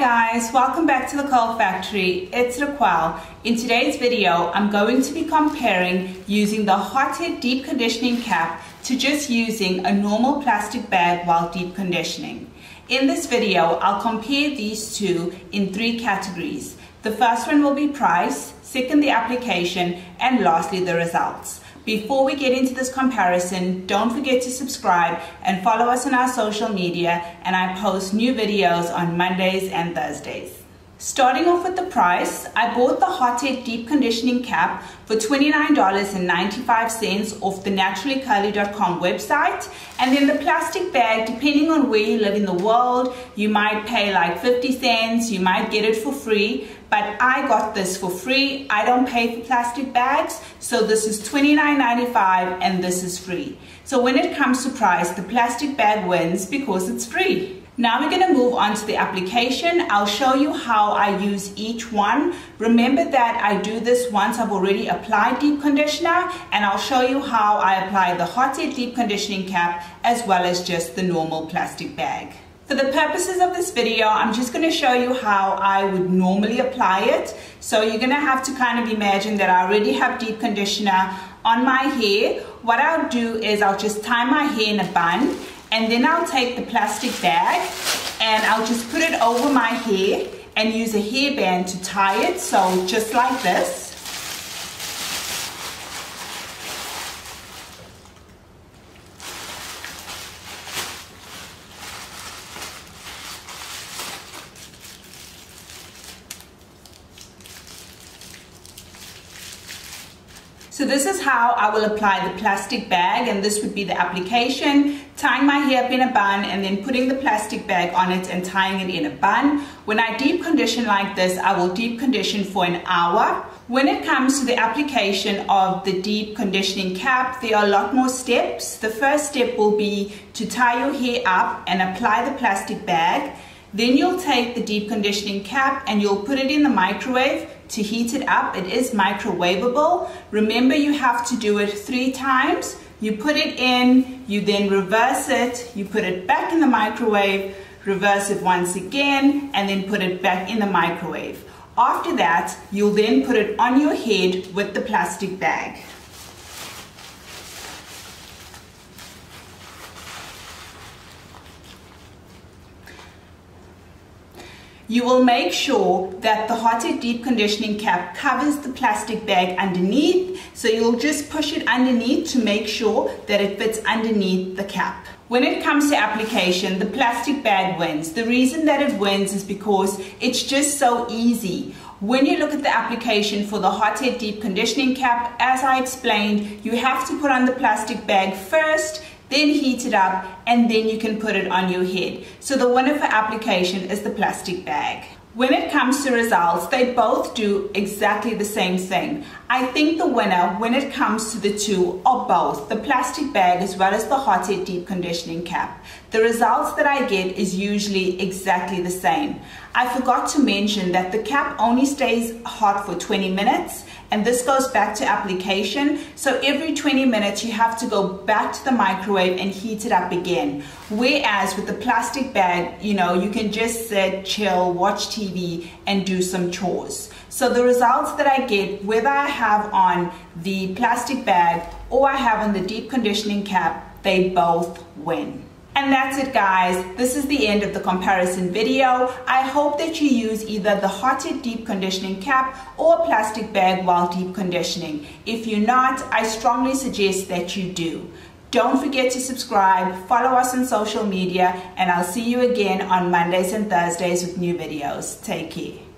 guys, welcome back to the Curl Factory. It's Racquel. In today's video, I'm going to be comparing using the Hothead Deep Conditioning Cap to just using a normal plastic bag while deep conditioning. In this video, I'll compare these two in three categories. The first one will be price, second the application, and lastly the results. Before we get into this comparison, don't forget to subscribe and follow us on our social media and I post new videos on Mondays and Thursdays. Starting off with the price, I bought the Hothead Deep Conditioning Cap for $29.95 off the naturallycurly.com website. And then the plastic bag, depending on where you live in the world, you might pay like 50 cents, you might get it for free. But I got this for free. I don't pay for plastic bags. So this is $29.95 and this is free. So when it comes to price, the plastic bag wins because it's free. Now we're going to move on to the application. I'll show you how I use each one. Remember that I do this once I've already applied deep conditioner and I'll show you how I apply the Hothead deep conditioning cap as well as just the normal plastic bag. For the purposes of this video, I'm just going to show you how I would normally apply it. So you're going to have to kind of imagine that I already have deep conditioner on my hair. What I'll do is I'll just tie my hair in a bun and then I'll take the plastic bag and I'll just put it over my hair and use a hairband to tie it. So just like this. So this is how I will apply the plastic bag and this would be the application, tying my hair up in a bun and then putting the plastic bag on it and tying it in a bun. When I deep condition like this, I will deep condition for an hour. When it comes to the application of the deep conditioning cap, there are a lot more steps. The first step will be to tie your hair up and apply the plastic bag. Then you'll take the deep conditioning cap and you'll put it in the microwave to heat it up. It is microwavable. Remember you have to do it three times. You put it in, you then reverse it, you put it back in the microwave, reverse it once again, and then put it back in the microwave. After that, you'll then put it on your head with the plastic bag. You will make sure that the Hothead deep conditioning cap covers the plastic bag underneath. So you'll just push it underneath to make sure that it fits underneath the cap. When it comes to application, the plastic bag wins. The reason that it wins is because it's just so easy. When you look at the application for the Hothead deep conditioning cap, as I explained, you have to put on the plastic bag first, then heat it up, and then you can put it on your head. So the winner for application is the plastic bag. When it comes to results, they both do exactly the same thing. I think the winner, when it comes to the two, are both the plastic bag as well as the Hothead deep conditioning cap. The results that I get is usually exactly the same. I forgot to mention that the cap only stays hot for 20 minutes and this goes back to application. So every 20 minutes you have to go back to the microwave and heat it up again. Whereas with the plastic bag, you know, you can just sit, chill, watch TV and do some chores. So the results that I get, whether I have on the plastic bag or I have on the deep conditioning cap, they both win. And that's it guys, this is the end of the comparison video. I hope that you use either the Hothead deep conditioning cap or plastic bag while deep conditioning. If you're not, I strongly suggest that you do. Don't forget to subscribe, follow us on social media, and I'll see you again on Mondays and Thursdays with new videos. Take care.